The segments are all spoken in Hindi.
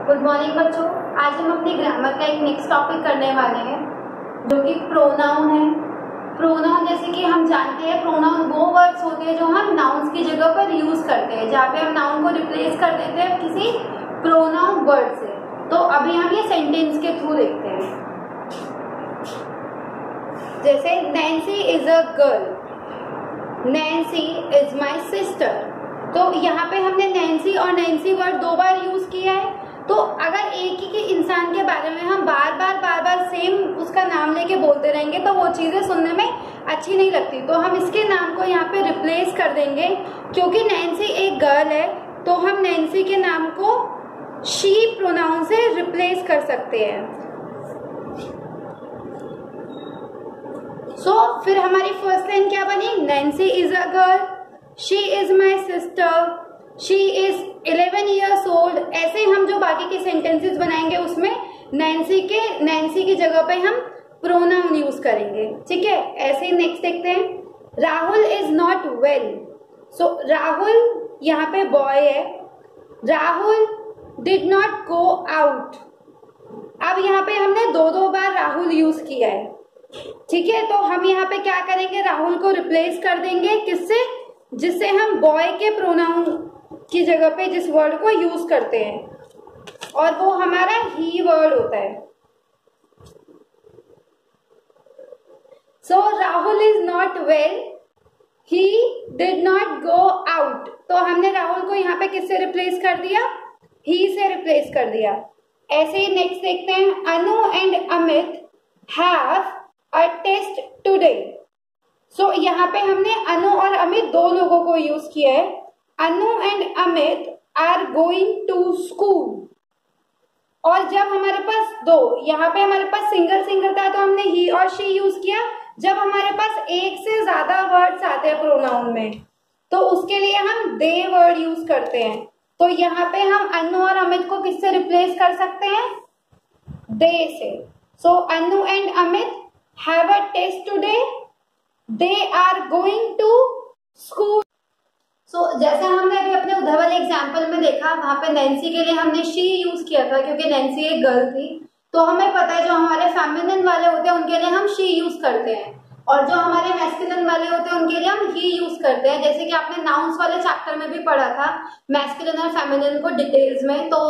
गुड मॉर्निंग बच्चों। आज हम अपने ग्रामर का एक नेक्स्ट टॉपिक करने वाले हैं, जो कि प्रोनाउन है। प्रोनाउन जैसे कि हम जानते हैं प्रोनाउन वो वर्ड्स होते हैं जो हम नाउन्स की जगह पर यूज़ करते हैं, जहाँ पे हम नाउन को रिप्लेस कर देते हैं, किसी प्रोनाउन वर्ड से। तो अभी हम ये सेंटेंस के थ्रू देखते हैं। जैसे Nancy is a girl Nancy is my sister तो यहाँ पे हमने नैन्सी और नैन्सी वर्ड दो बार यूज़ किया है। तो अगर एक ही के इंसान के बारे में हम बार बार बार बार सेम उसका नाम लेके बोलते रहेंगे तो वो चीज़ें सुनने में अच्छी नहीं लगती। तो हम इसके नाम को यहाँ पे रिप्लेस कर देंगे क्योंकि नैन्सी एक गर्ल है तो हम नैन्सी के नाम को शी प्रोनाउन से रिप्लेस कर सकते हैं। सो so, फिर हमारी फ़र्स्ट लाइन क्या बनी? Nancy is a girl she is my sister she is eleven years old ऐसे हम जो बाकी के सेंटेंसेस बनाएँगे, उसमें नैन्सी के नैन्सी की जगह पे हम प्रोनाउन यूज़ करेंगे। ठीक है? ऐसे ही नेक्स्ट देखते हैं। Rahul is not well so Rahul यहाँ पे बॉय है। Rahul did not go out अब यहाँ पे हमने दो दो बार राहुल यूज़ किया है। ठीक है? तो हम यहाँ पे क्या करेंगे? राहुल को रिप्लेस कर देंगे। किससे? जिससे हम बॉय के प्रोनाउन की जगह पे जिस वर्ड को यूज़ करते हैं। और वो हमारा ही वर्ड होता है। So Rahul is not well he did not go out तो हमने राहुल को यहाँ पे किससे रिप्लेस कर दिया? ही से रिप्लेस कर दिया। ऐसे ही नेक्स्ट देखते हैं। Anu and Amit have a test today so यहाँ पे हमने अनु और अमित दो लोगों को यूज़ किया है। Anu and Amit are going to school और जब हमारे पास दो, यहाँ पे हमारे पास सिंगल सिंगल था तो हमने ही और शी यूज़ किया। जब हमारे पास एक से ज़्यादा वर्ड्स आते हैं प्रोनाउन में तो उसके लिए हम दे वर्ड यूज़ करते हैं। तो यहाँ पे हम अनु और अमित को किससे रिप्लेस कर सकते हैं? दे से। So Anu and Amit have a test today they are going to school so so, जैसे हमने अभी अपने उधर वाले एग्ज़ाम्पल में देखा वहाँ पे नैन्सी के लिए हमने शी यूज़ किया था क्योंकि नैन्सी एक गर्ल थी। तो हमें पता है जो हमारे फेमिनिन वाले होते हैं उनके लिए हम शी यूज़ करते हैं। और जो हमारे मैस्कुलिन वाले होते हैं उनके लिए हम ही यूज़ करते हैं। जैसे कि आपने नाउन्स वाले चैप्टर में भी पढ़ा था मैस्कुलिन और फेमिनिन को डिटेल्स में। तो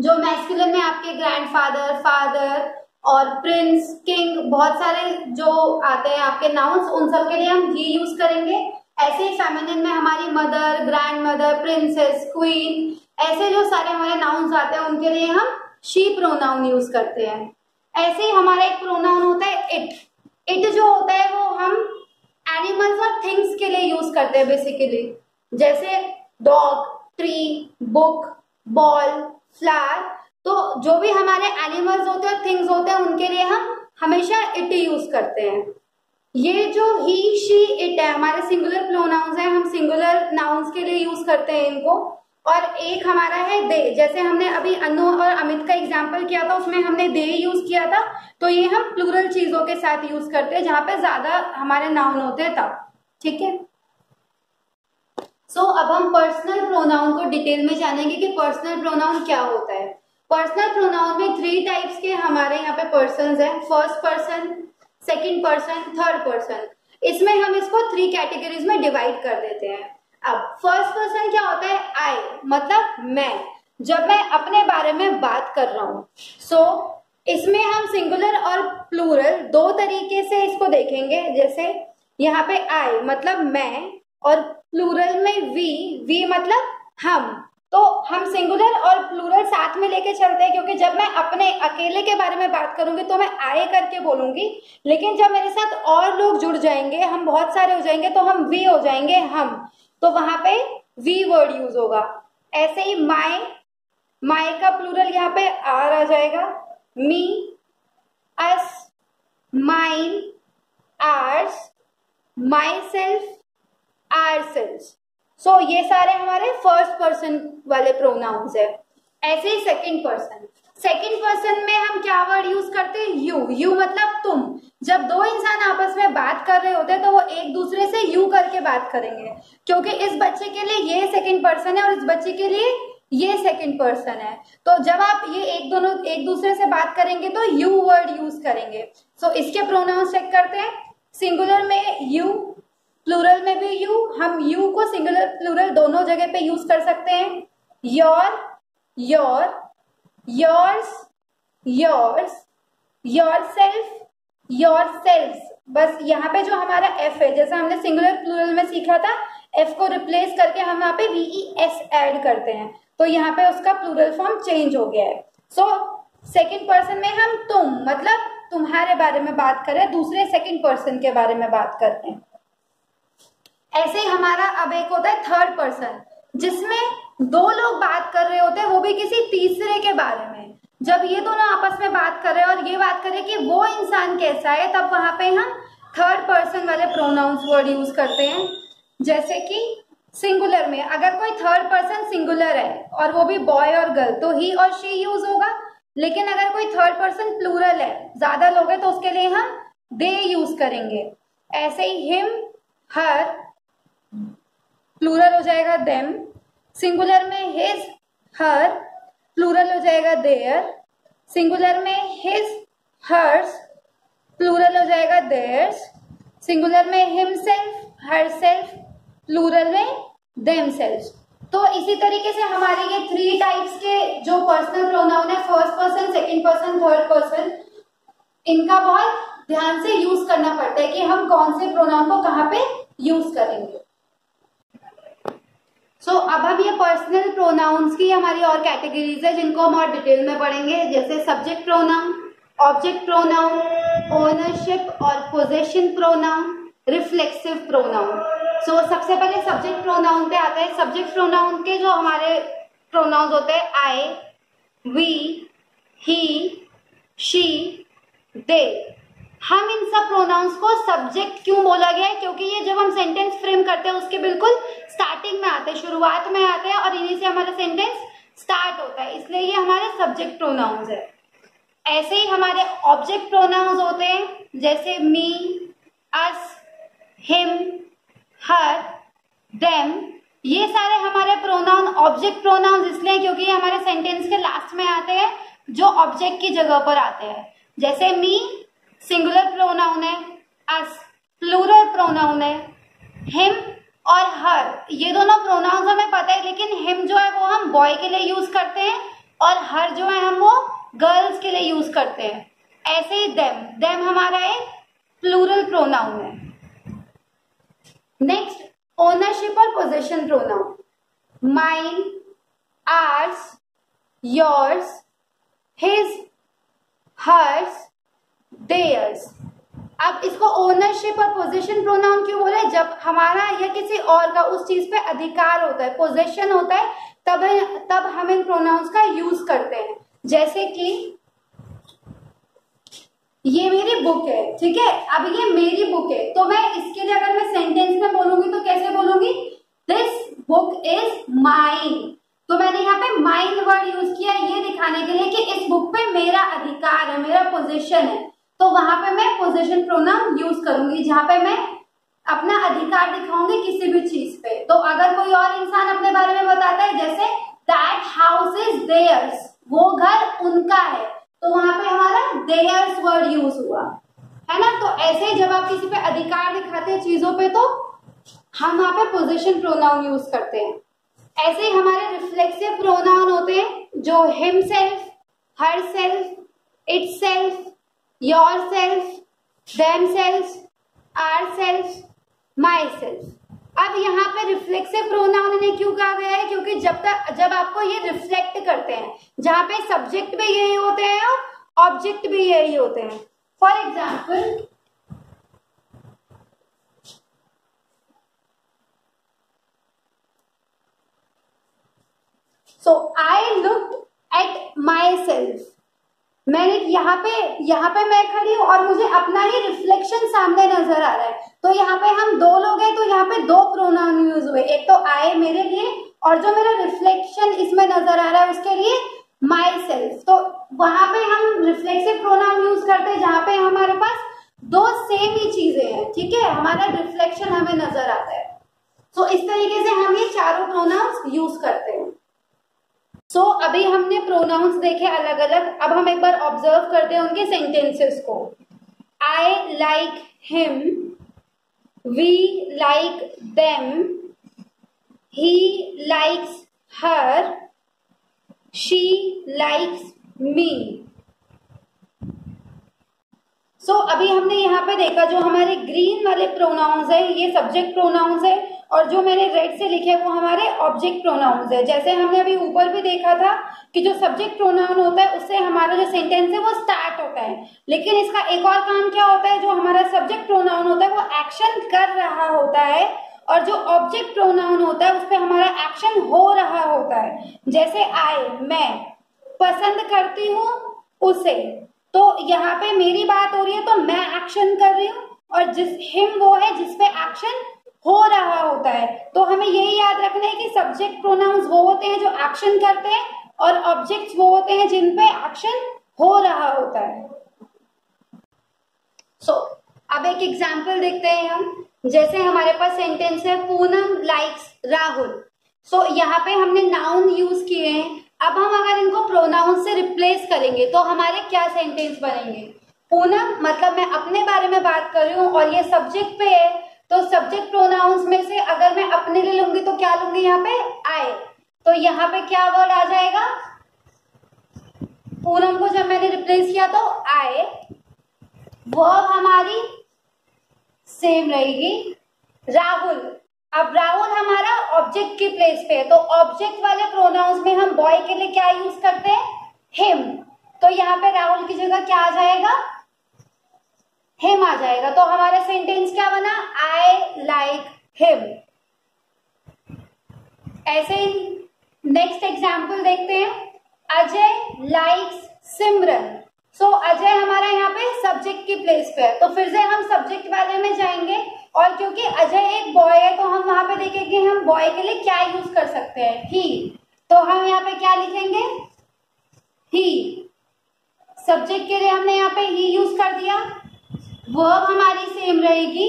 जो मैस्कुलिन में आपके ग्रैंडफादर फादर फादर और प्रिंस किंग बहुत सारे जो आते हैं आपके नाउन्स उन सब के लिए हम ही यूज़ करेंगे। ऐसे ही फेमिनिन में हमारी mother grandmother princess queen ऐसे जो सारे हमारे नाउन्स आते हैं, उनके लिए हम शी प्रोनाउन यूज़ करते हैं। ऐसे ही हमारा एक प्रोनाउन होता है इट इट जो होता है, वो हम एनिमल्स और थिंग्स के लिए यूज़ करते हैं बेसिकली जैसे dog tree book ball flower तो जो भी हमारे एनिमल्स होते हैं थिंग्स होते हैं, उनके लिए हम हमेशा इट यूज़ करते हैं। ये जो ही शी इट है हमारे सिंगुलर प्रोनाउंस है हम सिंगुलर नाउन्स के लिए यूज़ करते हैं इनको। और एक हमारा है दे जैसे हमने अभी अनु और अमित का एग्ज़ाम्पल किया था उसमें हमने दे यूज़ किया था तो ये हम प्लूरल चीज़ों के साथ यूज़ करते हैं जहाँ पे ज़्यादा हमारे नाउन होते हैं तब। ठीक है? सो so, अब हम पर्सनल प्रोनाउन को डिटेल में जानेंगे कि पर्सनल प्रोनाउन क्या होता है। पर्सनल प्रोनाउन में थ्री टाइप्स के हमारे यहाँ पे पर्सन है। First person second person third person इसमें हम इसको थ्री कैटेगरीज में डिवाइड कर देते हैं। अब फ़र्स्ट पर्सन क्या होता है? आई मतलब मैं। जब मैं अपने बारे में बात कर रहा हूँ। सो so, इसमें हम सिंगुलर और प्लूरल दो तरीके से इसको देखेंगे। जैसे यहाँ पे आई मतलब मैं और प्लूरल में वी वी मतलब हम। तो हम सिंगुलर और प्लूरल साथ में लेके चलते हैं, क्योंकि जब मैं अपने अकेले के बारे में बात करूँगी तो मैं आए करके बोलूँगी। लेकिन जब मेरे साथ और लोग जुड़ जाएँगे, हम बहुत सारे हो जाएँगे तो हम वी हो जाएँगे, हम। तो वहाँ पे वी वर्ड यूज़ होगा। ऐसे ही माई माई का प्लूरल यहाँ पे आर आ जाएगा। Me us mine ours myself ourself so so, ये सारे हमारे फ़र्स्ट पर्सन वाले प्रोनाउंस है। ऐसे ही सेकेंड पर्सन सेकेंड पर्सन में हम क्या वर्ड यूज़ करते हैं? यू यू मतलब तुम। जब दो इंसान आपस में बात कर रहे होते हैं तो वो एक दूसरे से यू करके बात करेंगे। क्योंकि इस बच्चे के लिए ये सेकेंड पर्सन है और इस बच्चे के लिए ये सेकंड पर्सन है। तो जब आप ये एक दोनों एक दूसरे से बात करेंगे तो यू वर्ड यूज़ करेंगे। सो so, इसके प्रोनाउंस चेक करते हैं। सिंगुलर में यू प्लूरल में भी यू हम यू को सिंगुलर प्लूरल दोनों जगह पे यूज़ कर सकते हैं। Your your yours yours yourself yourself बस यहाँ पे जो हमारा एफ़ है, जैसे हमने सिंगुलर प्लूरल में सीखा था एफ़ को रिप्लेस करके हम यहाँ पे वीई एस एड करते हैं। तो यहाँ पे उसका प्लूरल फॉर्म चेंज हो गया है। सो सेकेंड पर्सन में हम तुम मतलब तुम्हारे बारे में बात करें दूसरे सेकेंड पर्सन के बारे में बात करते हैं। ऐसे ही हमारा अब एक होता है थर्ड पर्सन जिसमें दो लोग बात कर रहे होते हैं, वो भी किसी तीसरे के बारे में। जब ये दोनों आपस में बात कर रहे हैं और ये बात करें कि वो इंसान कैसा है, तब वहाँ पे हम थर्ड पर्सन वाले प्रोनाउंस वर्ड यूज़ करते हैं। जैसे कि सिंगुलर में, अगर कोई थर्ड पर्सन सिंगुलर है और वो भी बॉय और गर्ल तो ही और शी यूज़ होगा। लेकिन अगर कोई थर्ड पर्सन प्लूरल है, ज़्यादा लोग है तो उसके लिए हम दे यूज़ करेंगे। ऐसे ही हिम हर प्लूरल हो जाएगा देम सिंगुलर में हिज हर प्लूरल हो जाएगा देयर सिंगुलर में हिज हर्स प्लूरल हो जाएगा देयर्स सिंगुलर में हिमसेल्फ हर सेल्फ प्लूरल में देम सेल्फ तो इसी तरीके से हमारे ये थ्री टाइप्स के जो पर्सनल प्रोनाउन है first person second person third person इनका बहुत ध्यान से यूज़ करना पड़ता है कि हम कौन से प्रोनाउन को कहाँ पे यूज़ करेंगे। सो so, अब हम ये पर्सनल प्रोनाउंस की हमारी और कैटेगरीज है जिनको हम और डिटेल में पढ़ेंगे। जैसे subject pronoun object pronoun ownership और possession pronoun reflexive pronoun so सबसे पहले सब्जेक्ट प्रोनाउन पे आते हैं। सब्जेक्ट प्रोनाउन के जो हमारे प्रोनाउंस होते हैं आई वी ही शी दे हम इन सब प्रोनाउंस को सब्जेक्ट क्यों बोला गया है? क्योंकि ये जब हम सेंटेंस फ्रेम करते हैं, उसके बिल्कुल स्टार्टिंग में आते हैं, शुरुआत में आते हैं और इन्हीं से हमारा सेंटेंस स्टार्ट होता है। इसलिए ये हमारे सब्जेक्ट प्रोनाउंस है। ऐसे ही हमारे ऑब्जेक्ट प्रोनाउंस होते हैं, जैसे मी अस हिम हर देम ये सारे हमारे प्रोनाउन ऑब्जेक्ट प्रोनाउंस इसलिए क्योंकि ये हमारे सेंटेंस के लास्ट में आते हैं, जो ऑब्जेक्ट की जगह पर आते हैं। जैसे मी सिंगुलर प्रोनाउन है अस प्लूरल प्रोनाउन है हिम और हर ये दोनों प्रोनाउंस हमें पता है लेकिन हिम जो है वो हम बॉय के लिए यूज़ करते हैं और हर जो है हम वो गर्ल्स के लिए यूज़ करते हैं। ऐसे ही देम देम हमारा एक प्लूरल प्रोनाउन है। नेक्स्ट ओनरशिप और possession pronoun mine ours yours his hers theirs अब इसको ओनरशिप और पोजीशन प्रोनाउन क्यों बोले जब हमारा या किसी और का उस चीज़ पे अधिकार होता है पोजेशन होता है तब तब हम इन प्रोनाउंस का यूज़ करते हैं। जैसे कि, ये मेरी बुक है, ठीक है? अब ये मेरी बुक है तो मैं इसके लिए अगर मैं सेंटेंस में बोलूँगी तो कैसे बोलूँगी? दिस बुक इज़ माइन तो मैंने यहाँ पे माइन वर्ड यूज़ किया ये दिखाने के लिए कि इस बुक पे मेरा अधिकार है, मेरा पोजीशन है। तो वहाँ पे मैं पोजिशन प्रोनाउन यूज़ करूँगी, जहाँ पे मैं अपना अधिकार दिखाऊँगी किसी भी चीज़ पे। तो अगर कोई और इंसान अपने बारे में बताता है, जैसे दैट हाउस इज़ देयर्स वो घर उनका है। तो वहाँ पे हमारा देयर्स वर्ड यूज़ हुआ। है ना? तो ऐसे जब आप किसी पे अधिकार दिखाते हैं चीज़ों पे तो हम वहाँ पे पोजिशन प्रोनाउन यूज़ करते हैं। ऐसे ही हमारे रिफ्लेक्सिव प्रोनाउन होते हैं, जो himself herself itself yourself themself ourself myself अब यहाँ पे रिफ्लेक्सिव प्रोनाउन इन्हें क्यों कहा गया है? क्योंकि जब तक, जब आपको ये रिफ्लेक्ट करते हैं, जहाँ पे सब्जेक्ट भी यही होते हैं और ऑब्जेक्ट भी यही होते हैं। For example so I look at myself मैंने यहाँ पे यहाँ पे मैं खड़ी हूँ और मुझे अपना ही रिफ्लेक्शन सामने नज़र आ रहा है। तो यहाँ पे हम दो लोग हैं तो यहाँ पे दो प्रोनाउन यूज़ हुए। एक तो आए मेरे लिए और जो मेरा रिफ्लेक्शन इसमें नज़र आ रहा है उसके लिए माई सेल्फ तो वहाँ पे हम रिफ्लेक्सिव प्रोनाउन यूज़ करते हैं जहाँ पे हमारे पास दो सेम ही चीज़ें हैं ठीक है? हमारा रिफ्लेक्शन हमें नज़र आता है। तो इस तरीके से हम ये चारों प्रोनाउंस यूज़ करते हैं। सो so, अभी हमने प्रोनाउंस देखे अलग अलग अब हम एक बार ऑब्ज़र्व करते हैं उनके सेंटेंसेस को। I like him we like them. He likes her. She likes me. So so, अभी हमने यहाँ पे देखा जो हमारे ग्रीन वाले प्रोनाउंस है ये सब्जेक्ट प्रोनाउंस है और जो मैंने रेड से लिखे वो हमारे ऑब्जेक्ट प्रोनाउंस है। जैसे हमने अभी ऊपर भी देखा था कि जो सब्जेक्ट प्रोनाउन होता है, उससे हमारा जो सेंटेंस है वो स्टार्ट होता है। लेकिन इसका एक और काम क्या होता है? जो हमारा सब्जेक्ट प्रोनाउन होता है, वो एक्शन कर रहा होता है। और जो ऑब्जेक्ट प्रोनाउन होता है, उस पर हमारा एक्शन हो रहा होता है। जैसे आई मैं, पसंद करती हूँ उसे। तो यहाँ पे मेरी बात हो रही है तो मैं एक्शन कर रही हूँ। और जिस हिम वो है जिसपे एक्शन हो रहा होता है। तो हमें यही याद रखना है कि सब्जेक्ट प्रोनाउंस वो होते हैं जो एक्शन करते हैं और ऑब्जेक्ट्स वो होते हैं जिन पे एक्शन हो रहा होता है। सो so, अब एक एग्ज़ाम्पल देखते हैं हम। जैसे हमारे पास सेंटेंस है Poonam likes Rahul so so, यहाँ पे हमने नाउन यूज़ किए हैं। अब हम अगर इनको प्रोनाउन से रिप्लेस करेंगे तो हमारे क्या सेंटेंस बनेंगे? पूनम मतलब मैं अपने बारे में बात कर रही हूँ और ये सब्जेक्ट पे है। तो सब्जेक्ट प्रोनाउंस में से अगर मैं अपने लिए लूँगी तो क्या लूँगी यहाँ पे? आए तो यहाँ पे क्या वर्ड आ जाएगा? पूनम को जब मैंने रिप्लेस किया तो आए वर्ब हमारी सेम रहेगी राहुल। अब राहुल हमारा ऑब्जेक्ट की प्लेस पे है तो ऑब्जेक्ट वाले प्रोनाउंस में हम बॉय के लिए क्या यूज़ करते हैं? हिम तो यहाँ पे राहुल की जगह क्या आ जाएगा हिम आ जाएगा तो हमारा सेंटेंस क्या बना? आई लाइक हिम ऐसे ही नेक्स्ट एग्ज़ाम्पल देखते हैं। अजय लाइक्स सिमरन। सो अजय हमारा यहाँ पे सब्जेक्ट की प्लेस पे है। तो फिर से हम सब्जेक्ट वाले में जाएँगे। और क्योंकि अजय एक बॉय है तो हम वहाँ पे देखेंगे हम बॉय के लिए क्या यूज़ कर सकते हैं। ही तो हम यहाँ पे क्या लिखेंगे? ही सब्जेक्ट के लिए हमने यहाँ पे ही यूज़ कर दिया। वर्ब हमारी सेम रहेगी।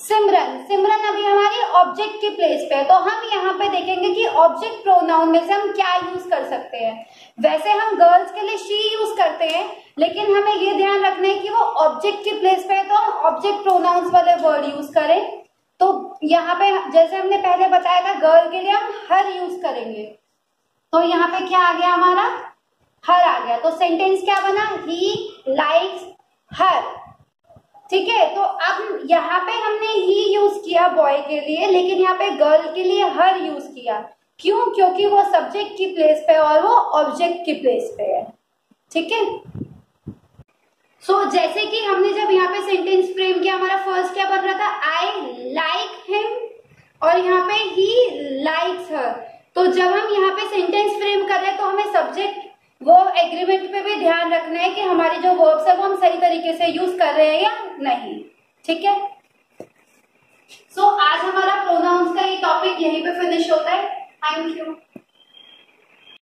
सिमरन। सिमरन अभी हमारी ऑब्जेक्ट के प्लेस पे है। तो हम यहाँ पे देखेंगे कि ऑब्जेक्ट प्रोनाउन में से हम क्या यूज़ कर सकते हैं। वैसे हम गर्ल्स के लिए शी यूज़ करते हैं, लेकिन हमें ये ध्यान रखना है कि वो ऑब्जेक्ट के प्लेस पे है तो हम ऑब्जेक्ट प्रोनाउंस वाले वर्ड यूज़ करें। तो यहाँ पे जैसे हमने पहले बताया था गर्ल के लिए हम हर यूज़ करेंगे। तो यहाँ पे क्या आ गया हमारा? हर आ गया। तो सेंटेंस क्या बना? ही लाइक्स हर ठीक है? तो अब यहाँ पे हमने ही यूज़ किया बॉय के लिए, लेकिन यहाँ पे गर्ल के लिए हर यूज़ किया। क्यों? क्योंकि वो सब्जेक्ट की प्लेस पे और वो ऑब्जेक्ट की प्लेस पे है। ठीक है? सो जैसे कि हमने जब यहाँ पे सेंटेंस फ्रेम किया, हमारा फ़र्स्ट क्या बन रहा था? आई लाइक हिम और यहाँ पे ही लाइक्स हर तो जब हम यहाँ पे सेंटेंस फ्रेम कर तो हमें सब्जेक्ट वो एग्रीमेंट पे भी ध्यान रखना है कि हमारी जो वर्ब्स है वो हम सही तरीके से यूज़ कर रहे हैं या नहीं। ठीक है? सो so, आज हमारा प्रोनाउंस का ये टॉपिक यहीं पे फिनिश होता है। Thank you